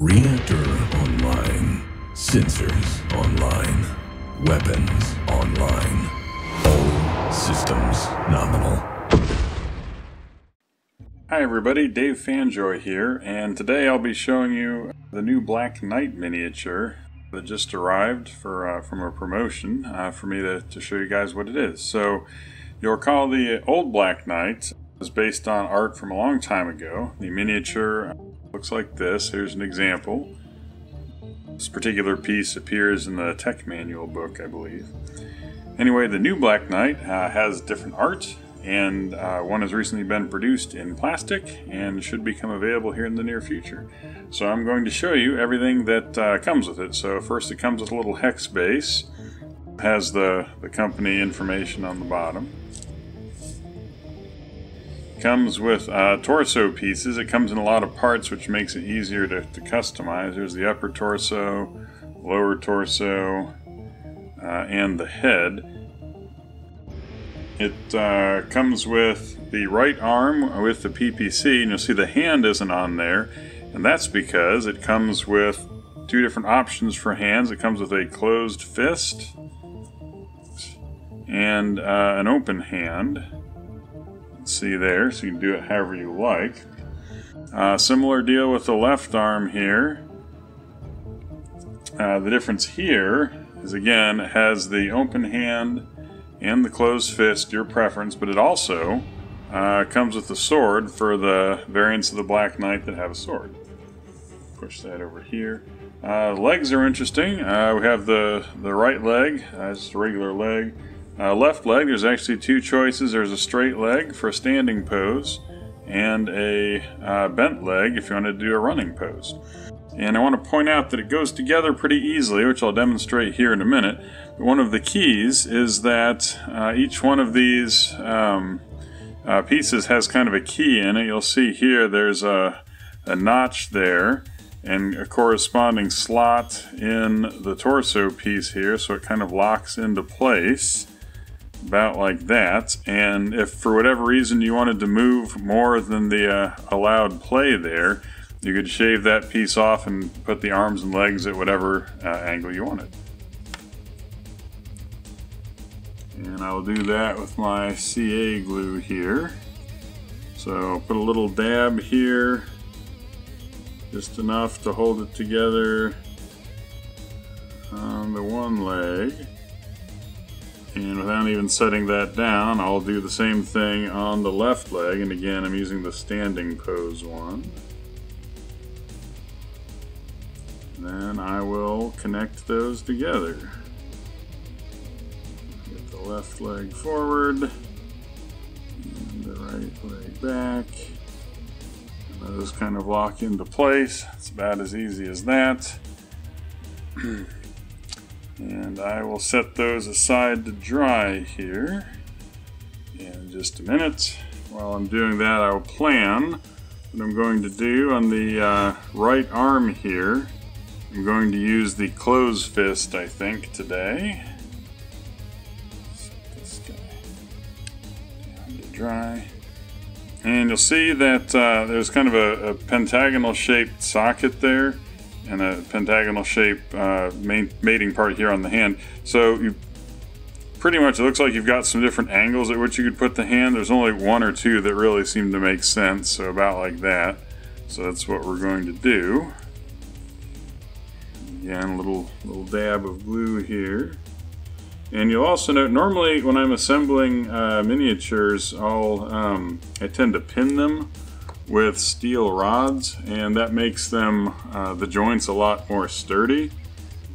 Reactor online. Sensors online. Weapons online. All systems nominal. Hi everybody, Dave Fanjoy here, and today I'll be showing you the new Black Knight miniature that just arrived for uh, from a promotion uh, for me to, to show you guys what it is. So you'll recall the old Black Knight was based on art from a long time ago. The miniature looks like this. Here's an example. This particular piece appears in the tech manual book, I believe. Anyway, the new Black Knight uh, has different art, and uh, one has recently been produced in plastic and should become available here in the near future. So I'm going to show you everything that uh, comes with it. So first it comes with a little hex base, has the, the company information on the bottom. Comes with uh, torso pieces. It comes in a lot of parts, which makes it easier to, to customize. There's the upper torso, lower torso, uh, and the head. It uh, comes with the right arm with the PPC, and you'll see the hand isn't on there, and that's because it comes with two different options for hands. It comes with a closed fist and uh, an open hand see there, so you can do it however you like. Uh, similar deal with the left arm here. Uh, the difference here is again it has the open hand and the closed fist, your preference, but it also uh, comes with the sword for the variants of the Black Knight that have a sword. Push that over here. Uh, legs are interesting. Uh, we have the, the right leg, uh, just a regular leg. Uh, left leg, there's actually two choices. There's a straight leg for a standing pose, and a uh, bent leg if you want to do a running pose. And I want to point out that it goes together pretty easily, which I'll demonstrate here in a minute. But one of the keys is that uh, each one of these um, uh, pieces has kind of a key in it. You'll see here there's a, a notch there and a corresponding slot in the torso piece here, so it kind of locks into place about like that. And if for whatever reason you wanted to move more than the uh, allowed play there, you could shave that piece off and put the arms and legs at whatever uh, angle you wanted. And I'll do that with my CA glue here. So put a little dab here, just enough to hold it together on the one leg. And without even setting that down, I'll do the same thing on the left leg. And again, I'm using the standing pose one. then I will connect those together. Get the left leg forward, and the right leg back. And those kind of lock into place. It's about as easy as that. And I will set those aside to dry here in just a minute. While I'm doing that, I will plan what I'm going to do on the uh, right arm here. I'm going to use the closed fist, I think, today. Set this guy down to dry. And you'll see that uh, there's kind of a, a pentagonal shaped socket there and a pentagonal shape uh, mating part here on the hand. So you pretty much, it looks like you've got some different angles at which you could put the hand. There's only one or two that really seem to make sense, so about like that. So that's what we're going to do. Again, a little, little dab of glue here. And you'll also note, normally when I'm assembling uh, miniatures, I'll, um, I tend to pin them with steel rods and that makes them uh, the joints a lot more sturdy.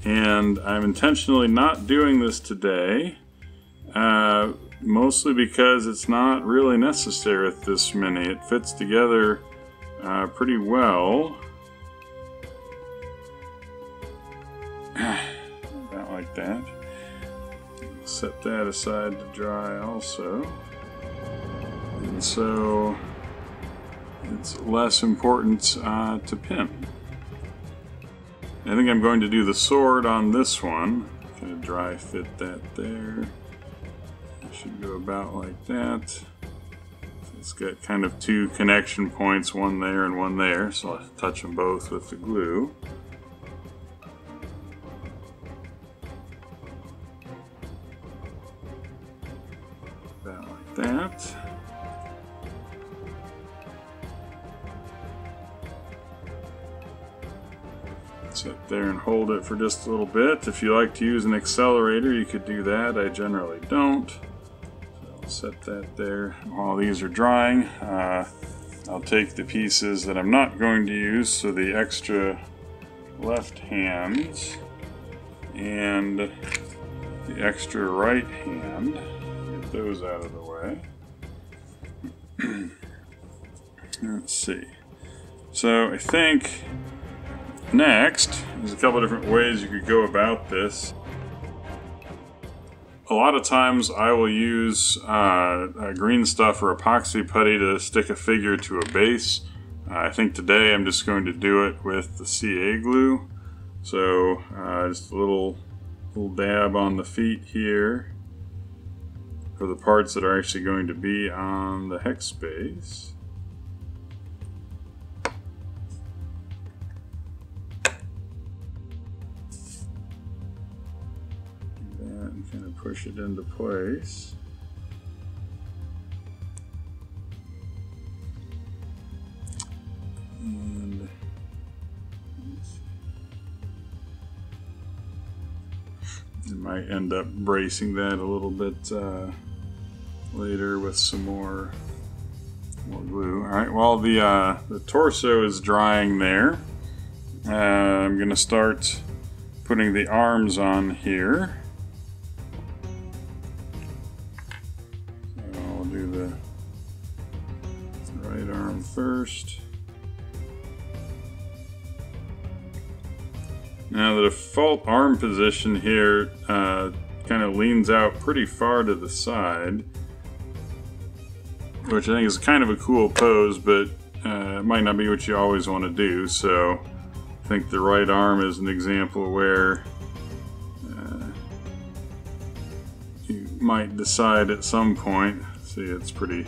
And I'm intentionally not doing this today uh, mostly because it's not really necessary with this mini it fits together uh, pretty well. About like that. Set that aside to dry also. And so it's less important uh, to pin. I think I'm going to do the sword on this one. Kind of dry fit that there. Should go about like that. it's got kind of two connection points, one there and one there, so I'll touch them both with the glue. Sit there and hold it for just a little bit. If you like to use an accelerator, you could do that. I generally don't. So I'll set that there. While these are drying, uh, I'll take the pieces that I'm not going to use, so the extra left hands and the extra right hand. Get those out of the way. Let's see. So I think Next, there's a couple different ways you could go about this. A lot of times I will use uh, green stuff or epoxy putty to stick a figure to a base. Uh, I think today I'm just going to do it with the CA glue. So uh, just a little, little dab on the feet here for the parts that are actually going to be on the hex base. Push it into place. And it might end up bracing that a little bit uh, later with some more more glue. All right, while the uh, the torso is drying there, uh, I'm to start putting the arms on here. First. Now the default arm position here uh, kind of leans out pretty far to the side, which I think is kind of a cool pose, but uh, it might not be what you always want to do. So I think the right arm is an example where uh, you might decide at some point. See, it's pretty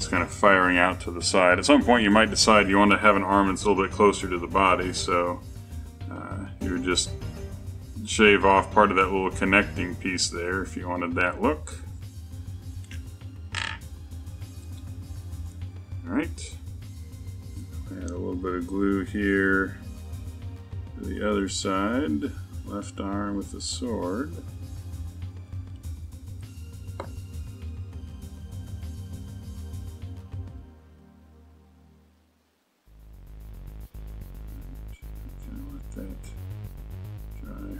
it's kind of firing out to the side. At some point you might decide you want to have an arm that's a little bit closer to the body, so uh, you would just shave off part of that little connecting piece there if you wanted that look. Alright. Add a little bit of glue here to the other side. Left arm with the sword.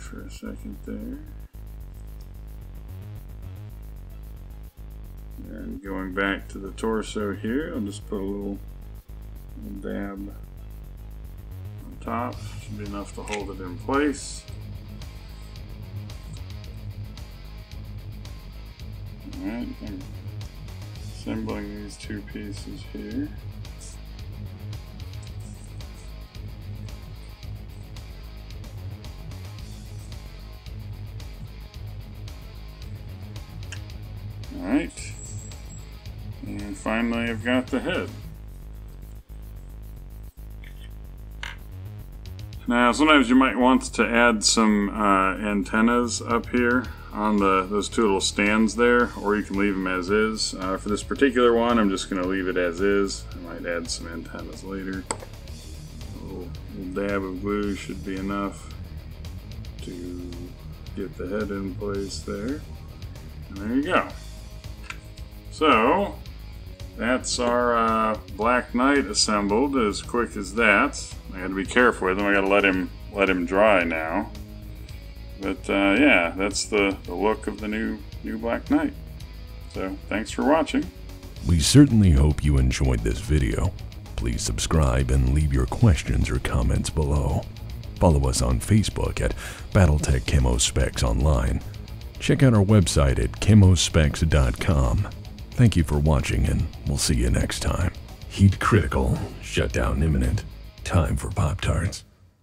For a second there. And going back to the torso here, I'll just put a little, little dab on top. Should be enough to hold it in place. Alright, I'm assembling these two pieces here. Alright. And finally I've got the head. Now sometimes you might want to add some uh, antennas up here on the those two little stands there or you can leave them as is. Uh, for this particular one I'm just going to leave it as is. I might add some antennas later. A little, little dab of glue should be enough to get the head in place there. And there you go. So, that's our uh, Black Knight assembled as quick as that. I got to be careful with him. I got to let him let him dry now. But uh, yeah, that's the, the look of the new new Black Knight. So thanks for watching. We certainly hope you enjoyed this video. Please subscribe and leave your questions or comments below. Follow us on Facebook at Battletech Camo Specs Online. Check out our website at camospecs.com. Thank you for watching, and we'll see you next time. Heat critical, shutdown imminent. Time for Pop Tarts.